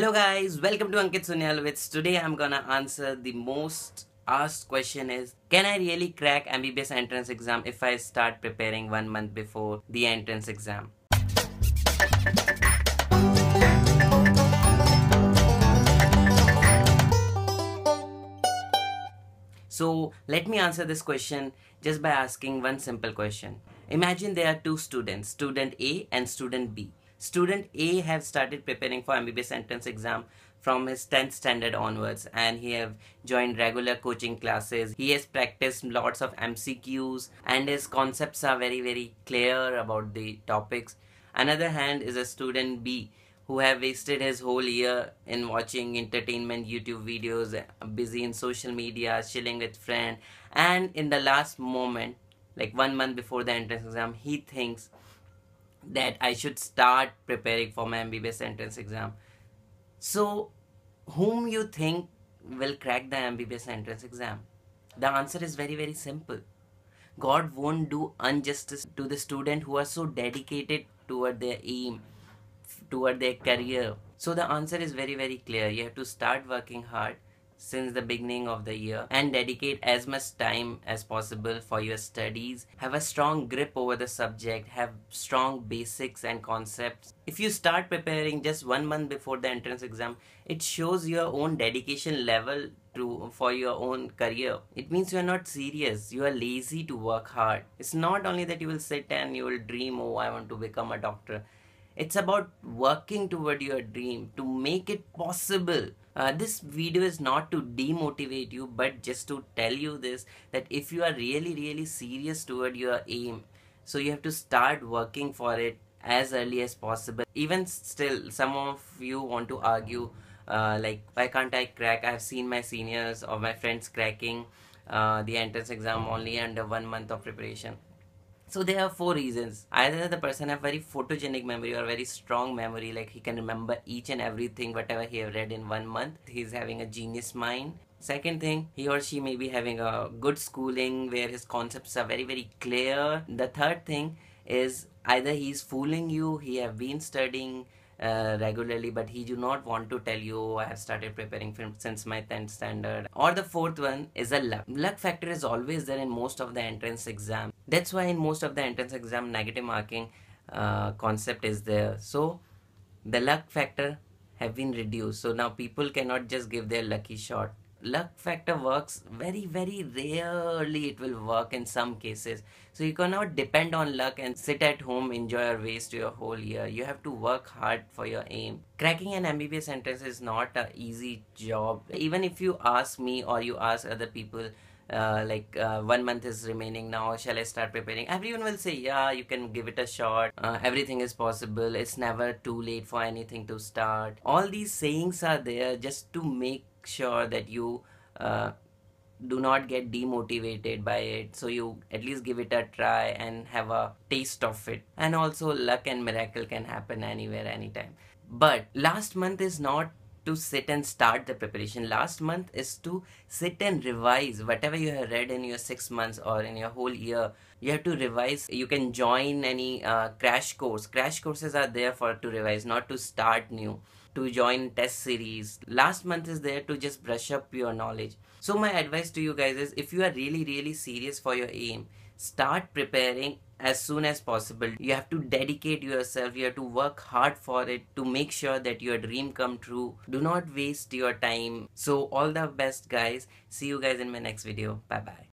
Hello guys, welcome to Ankit Suniyal with today I'm gonna answer the most asked question is can I really crack MBBS entrance exam if I start preparing one month before the entrance exam? So let me answer this question just by asking one simple question. Imagine there are two students, student A and student B. Student A have started preparing for MBBS entrance exam from his 10th standard onwards and he have joined regular coaching classes. He has practiced lots of MCQs and his concepts are very very clear about the topics. Another hand is a student B who have wasted his whole year in watching entertainment YouTube videos, busy in social media, chilling with friend and in the last moment like one month before the entrance exam he thinks that I should start preparing for my MBBS entrance exam. So, whom you think will crack the MBBS entrance exam? The answer is very, very simple. God won't do injustice to the student who are so dedicated toward their aim, toward their career. So the answer is very, very clear. You have to start working hard since the beginning of the year and dedicate as much time as possible for your studies. Have a strong grip over the subject, have strong basics and concepts. If you start preparing just one month before the entrance exam, it shows your own dedication level to for your own career. It means you are not serious, you are lazy to work hard. It's not only that you will sit and you will dream, oh, I want to become a doctor. It's about working toward your dream to make it possible uh, this video is not to demotivate you but just to tell you this that if you are really really serious toward your aim so you have to start working for it as early as possible. Even still some of you want to argue uh, like why can't i crack? I've seen my seniors or my friends cracking uh, the entrance exam only under one month of preparation so there are four reasons. Either the person have very photogenic memory or very strong memory, like he can remember each and everything, whatever he have read in one month. He's having a genius mind. Second thing, he or she may be having a good schooling where his concepts are very very clear. The third thing is either he's fooling you, he have been studying, uh, regularly but he do not want to tell you oh, I have started preparing for since my 10th standard. Or the fourth one is a luck. Luck factor is always there in most of the entrance exam. That's why in most of the entrance exam negative marking uh, concept is there. So the luck factor have been reduced. So now people cannot just give their lucky shot luck factor works very very rarely it will work in some cases. So you cannot depend on luck and sit at home enjoy or waste your whole year. You have to work hard for your aim. Cracking an mbbs entrance is not an easy job. Even if you ask me or you ask other people uh, like uh, one month is remaining now shall i start preparing? Everyone will say yeah you can give it a shot. Uh, everything is possible. It's never too late for anything to start. All these sayings are there just to make sure that you uh, do not get demotivated by it. So you at least give it a try and have a taste of it. And also luck and miracle can happen anywhere anytime. But last month is not to sit and start the preparation. Last month is to sit and revise whatever you have read in your six months or in your whole year. You have to revise. You can join any uh, crash course. Crash courses are there for to revise not to start new to join test series. Last month is there to just brush up your knowledge. So my advice to you guys is if you are really really serious for your aim start preparing as soon as possible. You have to dedicate yourself. You have to work hard for it to make sure that your dream come true. Do not waste your time. So all the best guys. See you guys in my next video. Bye bye